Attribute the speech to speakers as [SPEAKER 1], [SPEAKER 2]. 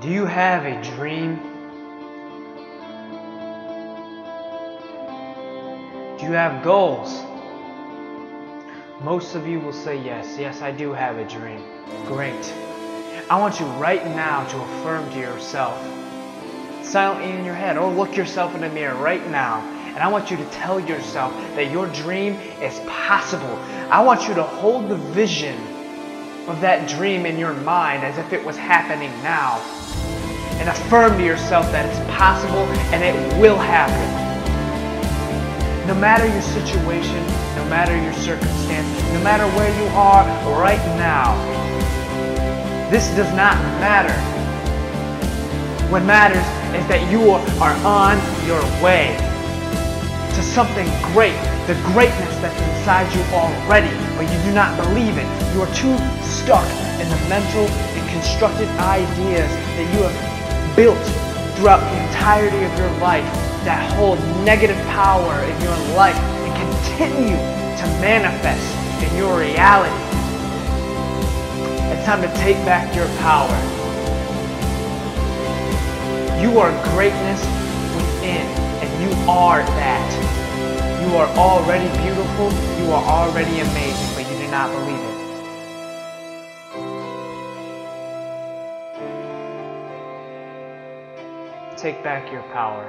[SPEAKER 1] Do you have a dream? Do you have goals? Most of you will say yes. Yes, I do have a dream. Great. I want you right now to affirm to yourself, silently in your head, or look yourself in the mirror right now, and I want you to tell yourself that your dream is possible. I want you to hold the vision of that dream in your mind as if it was happening now. And affirm to yourself that it's possible and it will happen. No matter your situation, no matter your circumstance, no matter where you are right now, this does not matter. What matters is that you are on your way to something great, the greatness that's inside you already, but you do not believe it. You are too stuck in the mental and constructed ideas that you have built throughout the entirety of your life that hold negative power in your life and continue to manifest in your reality. It's time to take back your power. You are greatness within, and you are that. You are already beautiful, you are already amazing, but you do not believe it. Take back your power.